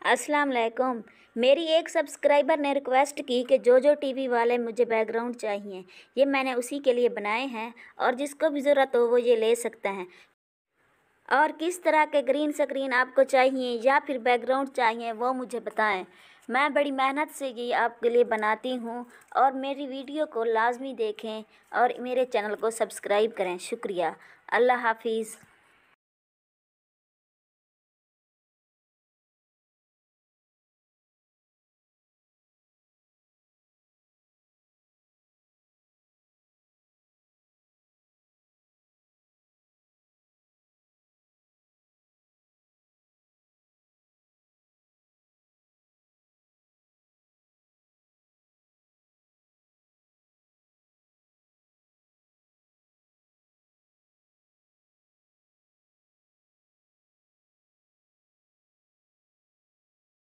अस्सलाम वालेकुम मेरी एक सब्सक्राइबर ने रिक्वेस्ट की कि जो जो टीवी वाले मुझे बैकग्राउंड चाहिए। ये मैंने उसी के लिए बनाए हैं और जिसको भी ज़रूरत हो वो ये ले सकता है। और किस तरह के ग्रीन स्क्रीन आपको चाहिए या फिर बैकग्राउंड चाहिए वो मुझे बताएँ। मैं बड़ी मेहनत से ये आपके लिए बनाती हूँ और मेरी वीडियो को लाजमी देखें और मेरे चैनल को सब्सक्राइब करें। शुक्रिया। अल्लाह हाफिज़।